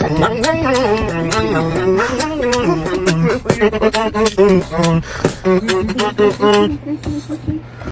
I'm